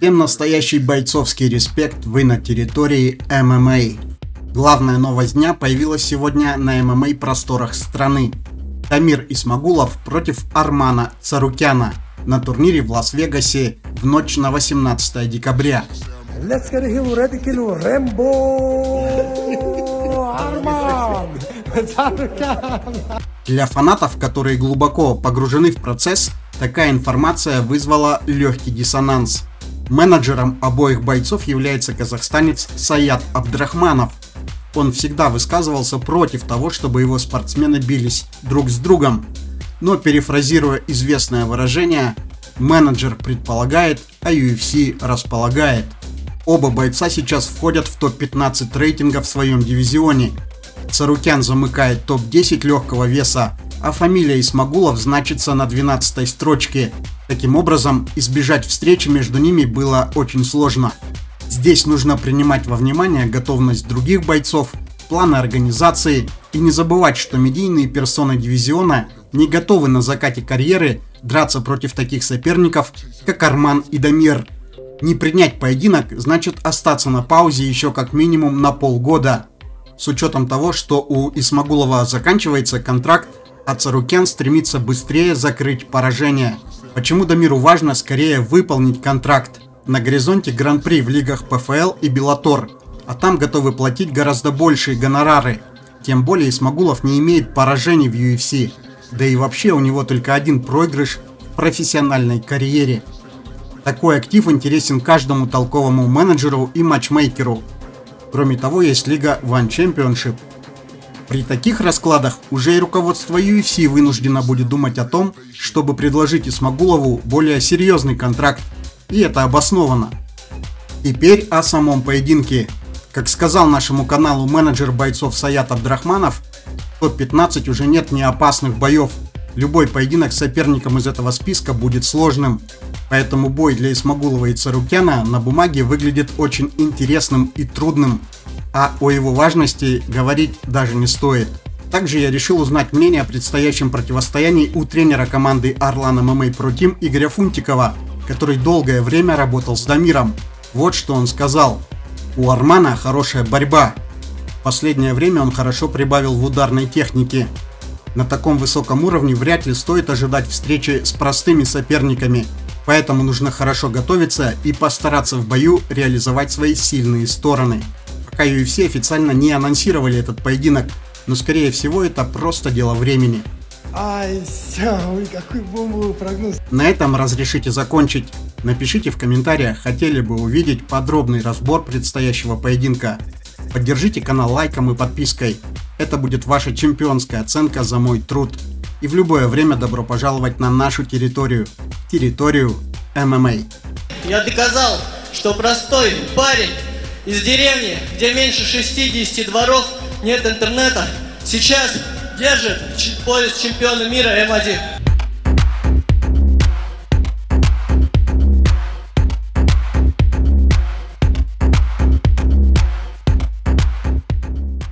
Всем настоящий бойцовский респект, вы на территории ММА. Главная новость дня появилась сегодня на ММА просторах страны. Тамир Исмагулов против Армана Царукяна на турнире в Лас-Вегасе в ночь на 18 декабря. Let's get a hill, ready kill, Для фанатов, которые глубоко погружены в процесс, такая информация вызвала легкий диссонанс. Менеджером обоих бойцов является казахстанец Саят Абдрахманов. Он всегда высказывался против того, чтобы его спортсмены бились друг с другом. Но перефразируя известное выражение, менеджер предполагает, а UFC располагает. Оба бойца сейчас входят в топ-15 рейтинга в своем дивизионе. Царукян замыкает топ-10 легкого веса, а фамилия Исмагулов значится на 12 строчке. Таким образом, избежать встречи между ними было очень сложно. Здесь нужно принимать во внимание готовность других бойцов, планы организации и не забывать, что медийные персоны дивизиона не готовы на закате карьеры драться против таких соперников, как Арман и Дамир. Не принять поединок значит остаться на паузе еще как минимум на полгода. С учетом того, что у Исмагулова заканчивается контракт а Царукен стремится быстрее закрыть поражение. Почему Дамиру важно скорее выполнить контракт? На горизонте гран-при в лигах ПФЛ и Белатор, а там готовы платить гораздо большие гонорары. Тем более Исмагулов не имеет поражений в UFC, да и вообще у него только один проигрыш в профессиональной карьере. Такой актив интересен каждому толковому менеджеру и матчмейкеру. Кроме того, есть лига One Championship – при таких раскладах уже и руководство UFC вынуждено будет думать о том, чтобы предложить Исмагулову более серьезный контракт, и это обосновано. Теперь о самом поединке. Как сказал нашему каналу менеджер бойцов Саят Абдрахманов, в топ-15 уже нет неопасных боев. Любой поединок с соперником из этого списка будет сложным. Поэтому бой для Исмагулова и Царукяна на бумаге выглядит очень интересным и трудным а о его важности говорить даже не стоит. Также я решил узнать мнение о предстоящем противостоянии у тренера команды Орлана ММА Про Тим Игоря Фунтикова, который долгое время работал с Дамиром. Вот что он сказал. У Армана хорошая борьба. В последнее время он хорошо прибавил в ударной технике. На таком высоком уровне вряд ли стоит ожидать встречи с простыми соперниками, поэтому нужно хорошо готовиться и постараться в бою реализовать свои сильные стороны пока UFC официально не анонсировали этот поединок, но скорее всего это просто дело времени. Ай, все, ой, какой бомбовый прогноз. На этом разрешите закончить. Напишите в комментариях, хотели бы увидеть подробный разбор предстоящего поединка. Поддержите канал лайком и подпиской. Это будет ваша чемпионская оценка за мой труд. И в любое время добро пожаловать на нашу территорию. Территорию ММА. Я доказал, что простой парень из деревни, где меньше 60 дворов, нет интернета, сейчас держит пояс чемпиона мира М1.